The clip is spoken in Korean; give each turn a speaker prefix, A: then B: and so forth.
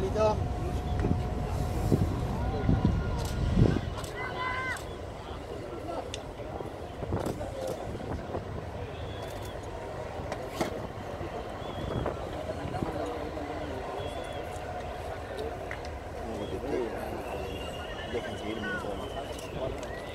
A: 버리죠. Thank you.